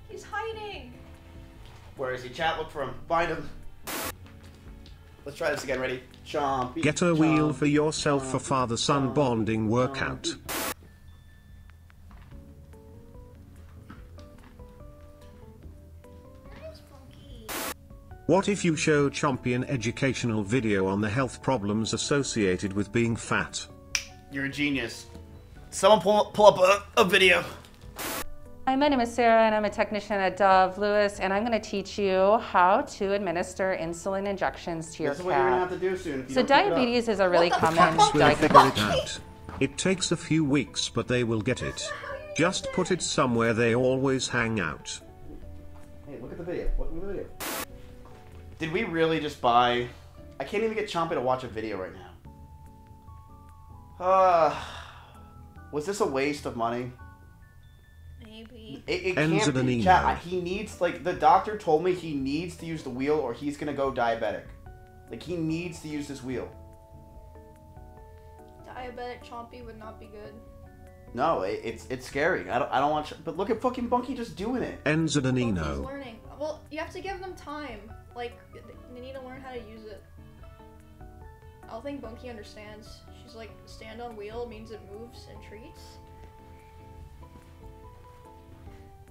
He's hiding. Where is he? Chat, look for him. Find him. Let's try this again. Ready? Chompy. Get a wheel for yourself for father son bonding workout. What if you show Chompy an educational video on the health problems associated with being fat? You're a genius. Someone pull, pull up a, a video. Hi, my name is Sarah, and I'm a technician at Dove Lewis, and I'm going to teach you how to administer insulin injections to your This is what you're gonna have to do soon. If you So don't pick it up. diabetes is a really common Cats will figure it out. It takes a few weeks, but they will get it. Just put it somewhere they always hang out. Hey, look at the video. Look at the video. Did we really just buy? I can't even get Chompy to watch a video right now. Uh, (sighs) was this a waste of money? Maybe. It, it Ends can't at an be. email. Chat, he needs like the doctor told me he needs to use the wheel or he's gonna go diabetic. Like he needs to use this wheel. Diabetic Chompy would not be good. No, it, it's it's scary. I don't I don't want. Ch- But look at fucking Bunky just doing it. Ends at an He's eno. learning. Well, you have to give them time. Like, they need to learn how to use it. I don't think Bunky understands. She's like, stand on wheel means it moves and treats.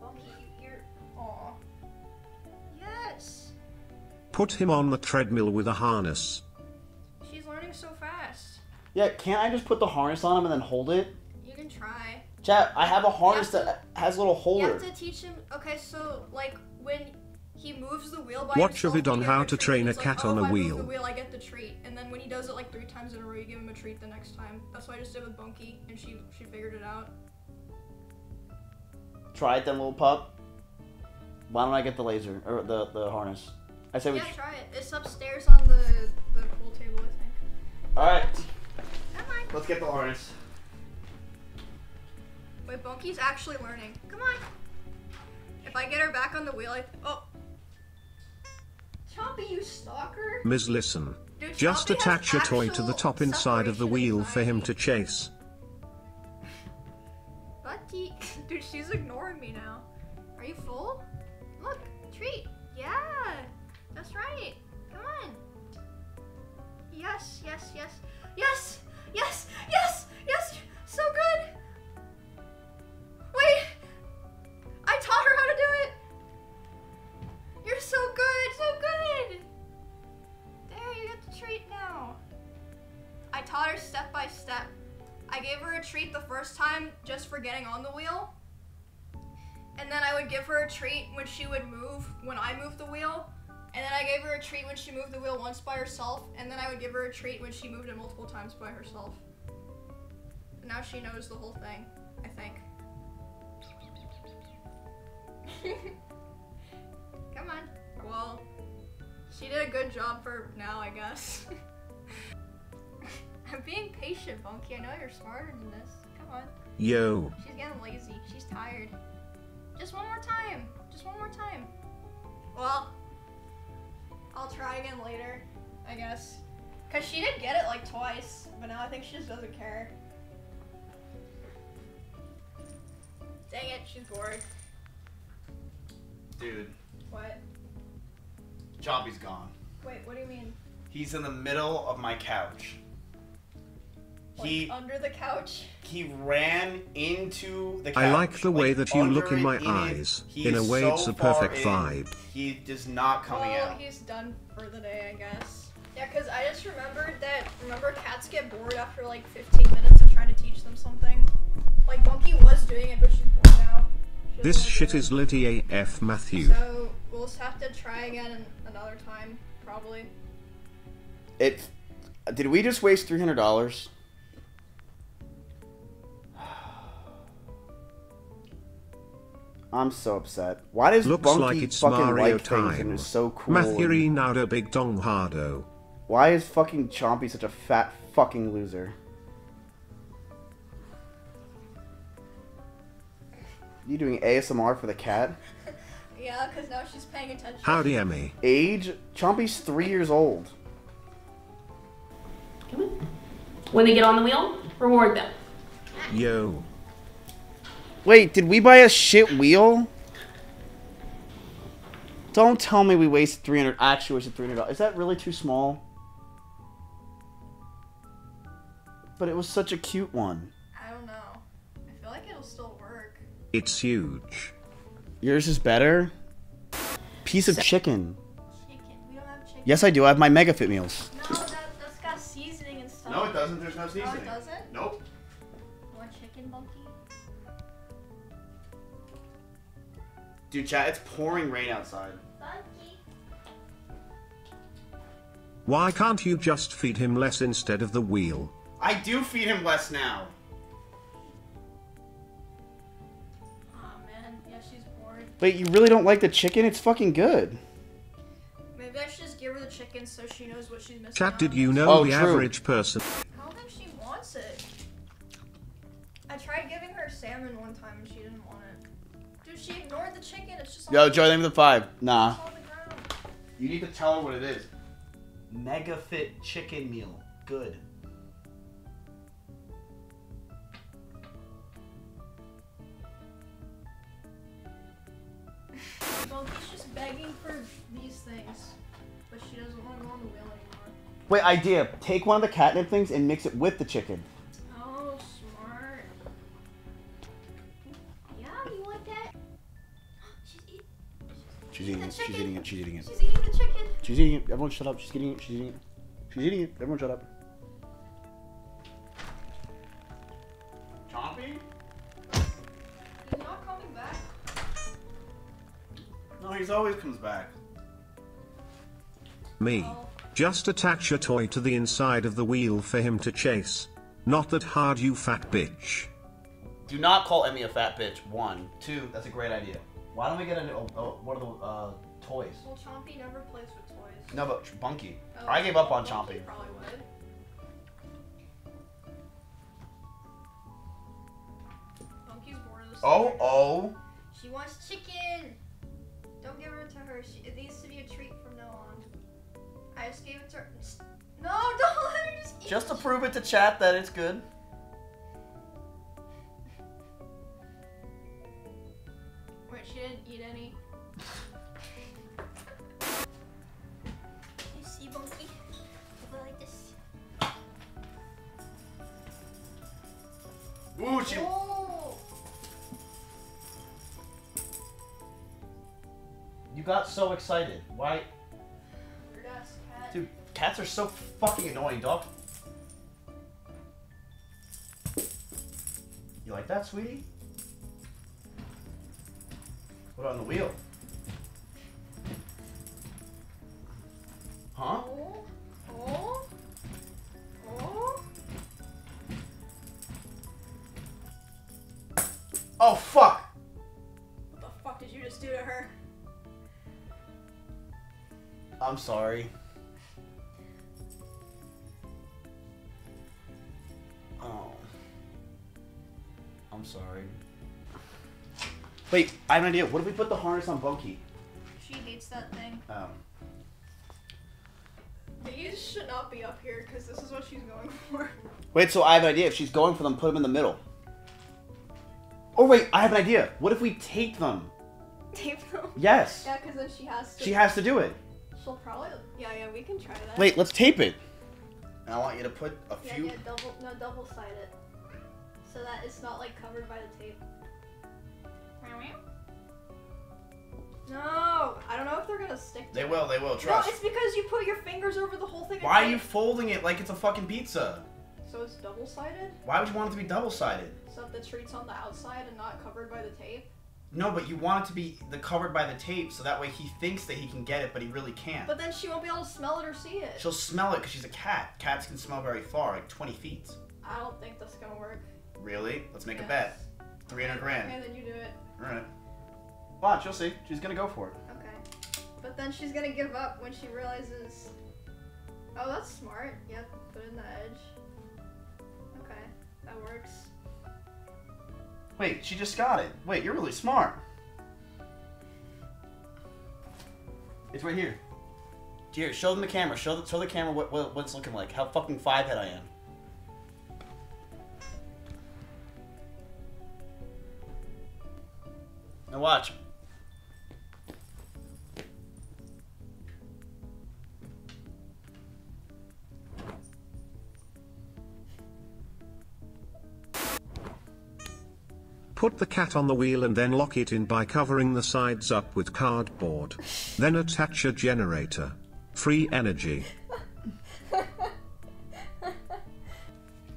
Bunky, you're. Aw. Yes! Put him on the treadmill with a harness. She's learning so fast. Yeah, can't I just put the harness on him and then hold it? You can try. Chat, I have a harness have that has a little You holder. have to teach him. Okay, so like when he moves the wheel by Watch a himself, vid on give how him a to treat. train a He's like, cat oh, on if a I move wheel. the wheel, I get the treat, and then when he does it like three times in a row, you give him a treat the next time. That's what I just did with Bunky, and she she figured it out. Try it then, little pup. Why don't I get the laser or the the harness? I said we. yeah, try it. It's upstairs on the the pool table, I think. All right, Come on. let's get the harness. Wait, Bunky's actually learning. Come on. If I get her back on the wheel, I oh. Chompy, you stalker! Ms. Listen. Dude, Just attach a toy to the top inside of the wheel for him to chase. Bunty, dude, she's ignoring me now. Are you full? Look, treat. Yeah, that's right. Come on. Yes, yes, yes, yes, yes, yes, yes. So good. Wait, I taught her how to do it. You're so good, so good. There, you get the treat now. I taught her step by step. I gave her a treat the first time just for getting on the wheel. And then I would give her a treat when she would move, when I moved the wheel. And then I gave her a treat when she moved the wheel once by herself. And then I would give her a treat when she moved it multiple times by herself. And Now she knows the whole thing, I think. (laughs) Come on. Well, she did a good job for now, I guess. (laughs) I'm being patient, Bunky. I know you're smarter than this. Come on. Yo. She's getting lazy. She's tired. Just one more time. Just one more time. Well, I'll try again later, I guess. Cause she did get it like twice, but now I think she just doesn't care. Dang it, she's bored. Dude, What? Chompy's gone. Wait, what do you mean? He's in the middle of my couch. Like He under the couch? he ran into the couch. I like the way that you look in my it, it. eyes. He In a way, so it's a perfect in, vibe. He is not coming well, out. he's done for the day, I guess. Yeah, because I just remembered that, remember cats get bored after like 15 minutes of trying to teach them something? Like Monkey was doing it, but she's bored now. She This shit is Liddy AF Matthew. So, we'll just have to try again another time, probably. It. Did we just waste three hundred dollars? I'm so upset. Why does Looks Bunky like it's fucking Mario like things and time. is so cool? Matthew and- Ronaldo Big Dong Hardo. Why is fucking Chompy such a fat fucking loser? You doing ASMR for the cat? (laughs) Yeah, because now she's paying attention. Howdy, Emmy. Age? Chompy's three years old. When they get on the wheel, reward them. Yo. Wait, did we buy a shit wheel? Don't tell me we wasted 300 actually wasted $300. Is that really too small? But it was such a cute one. I don't know. I feel like it'll still work. It's huge. Yours is better? Piece of chicken. Chicken. We don't have chicken. Yes, I do. I have my Mega Fit meals. No, that, that's got seasoning and stuff. No, it doesn't. There's no Oh, seasoning. it doesn't? Nope. Dude, chat, it's pouring rain outside. Why can't you just feed him less instead of the wheel? I do feed him less now. Oh man, yeah, she's bored. Wait, you really don't like the chicken? It's fucking good. Maybe I should just give her the chicken so she knows what she's missing. Chat, did you know Oh, the true. average person? I don't think she wants it. I tried giving her salmon one time she ignored the chicken. It's just Yo, the- Joy, name of the five. Nah. it's on the ground. You need to tell her what it is. Mega Fit chicken meal. Good. (laughs) Monkey's just begging for these things, but she doesn't want to go on the wheel anymore. Wait, idea. Take one of the catnip things and mix it with the chicken. She's eating it. She's eating it. She's eating it. She's eating the chicken. She's eating it. Everyone shut up. She's eating it. She's eating it. She's eating it. Everyone shut up. Chompy? He's not coming back. No, he's always comes back. Me. Oh. Just attach your toy to the inside of the wheel for him to chase. Not that hard, you fat bitch. Do not call Emmy a fat bitch. One. Two. That's a great idea. Why don't we get a, oh, oh, one of the uh, toys? Well, Chompy never plays with toys. No, but Bunky. Oh, I gave up on Chompy Chompy. Probably would. Bunky's bored of the Oh, oh. She wants chicken. Don't give it to her. She, it needs to be a treat from now on. I just gave it to her. No, (laughs) don't let her just eat. Just to prove it to chat that it's good. Oh! You got so excited. Why? Cat. Dude, cats are so fucking annoying, dog. You like that, sweetie? Put on the wheel. Huh? Oh, Oh, fuck! What the fuck did you just do to her? I'm sorry. Oh. I'm sorry. Wait, I have an idea. What if we put the harness on Bunky? She hates that thing. Um, These should not be up here because this is what she's going (laughs) for. wait, so I have an idea. If she's going for them, put them in the middle. Oh, wait, I have an idea. What if we tape them? Tape them. Yes. Yeah, because then she has to. She has to do it. She'll probably. Yeah, yeah, we can try that. Wait, let's tape it. And I want you to put a Yeah, few. yeah, double, no, double side it. So that it's not like covered by the tape. No, I don't know if they're gonna stick. To They it. will, they will, trust. No, it's because you put your fingers over the whole thing. Why are tape. you folding it like it's a fucking pizza? So it's double sided. Why would you want it to be double sided? So that the treat's on the outside and not covered by the tape. No, but you want it to be the covered by the tape so that way he thinks that he can get it, but he really can't. But then she won't be able to smell it or see it. She'll smell it because she's a cat. Cats can smell very far, like 20 feet. I don't think that's gonna work. Really? Let's make Yes. a bet. 300 Okay, grand. then you do it. Alright. Watch, you'll see. She's gonna go for it. Okay. But then she's gonna give up when she realizes. Oh, that's smart. Yep, put in the edge. That works. Wait, she just got it. Wait, you're really smart. It's right here. Here, show them the camera. Show the, show the camera what, what, what it's looking like. How fucking five head I am. Now watch. Put the cat on the wheel and then lock it in by covering the sides up with cardboard. Then attach a generator. Free energy. (laughs)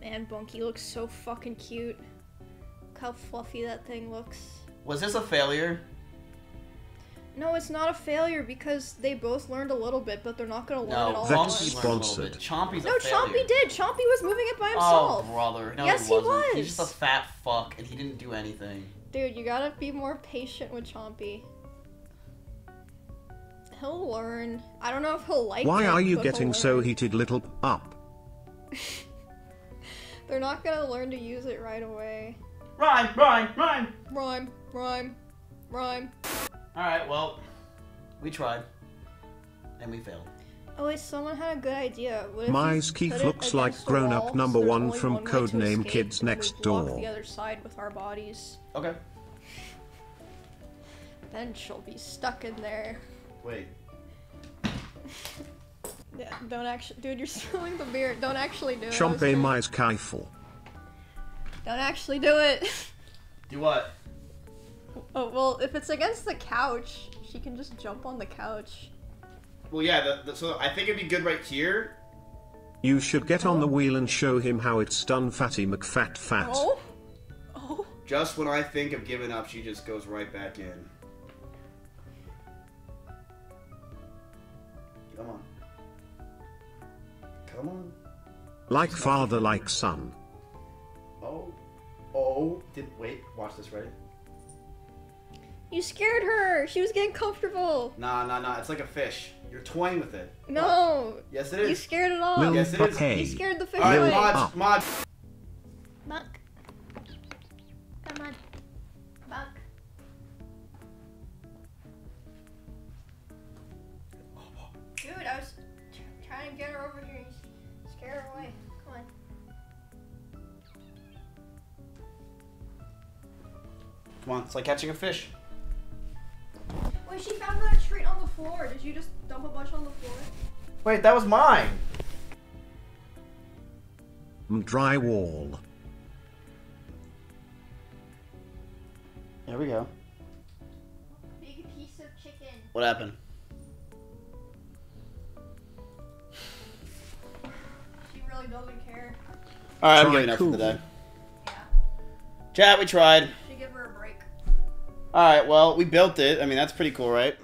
Man, Bunky looks so fucking cute. Look how fluffy that thing looks. Was this a failure? No, it's not a failure because they both learned a little bit, but they're not gonna learn it No, all. That's at. Chompy learned a little sponsored. Chompy's No, a. Chompy did. Chompy was moving it by himself. Oh, himself. brother. No, Yes, he he wasn't. He's was. just a fat fuck, and he didn't do anything. Dude, you gotta be more patient with Chompy. He'll learn. I don't know if he'll like Why it, are you but getting so heated, little up? (laughs) They're not gonna learn to use it right away. Rhyme, rhyme, rhyme. Rhyme, rhyme, rhyme. Alright, well, we tried. And we failed. Oh wait, someone had a good idea. What if you Keith looks like grown wall, up number there's one from one way Codename escape, Kids and we Next Door. the other side with our bodies. Okay. Then she'll be stuck in there. Wait. (laughs) Yeah, don't actually, dude. You're (laughs) spilling the beer. Don't actually do it. Chompe trying- mais Keifel. Don't actually do it. (laughs) Do what? Oh, well, if it's against the couch, she can just jump on the couch. Well, yeah. The, the, so I think it'd be good right here. You should get on the oh. wheel and show him how it's done, Fatty McFat Fat. Oh? Oh? Just when I think of giving up, she just goes right back in. Come on. Come on. Like father, like son. Oh. Oh. Did wait. Watch this, right? You scared her! She was getting comfortable! Nah, nah, nah. It's like a fish. You're toying with it. No! Yes, it is. You scared it off! Lil Yes, it is. Hey. You scared the fish All right, away! Mod, Mod. Buck. Come on. Buck. Dude, I was t- trying to get her over here and scare her away. Come on. Come on. It's like catching a fish. Wait, she found that treat on the floor. Did you just dump a bunch on the floor? Wait, that was mine. Mm, drywall. There we go. Big piece of chicken. What happened? She really doesn't care. All right, I'm Try giving up for the cool. day. Chat, we tried. All right, well, we built it. I mean, that's pretty cool, right?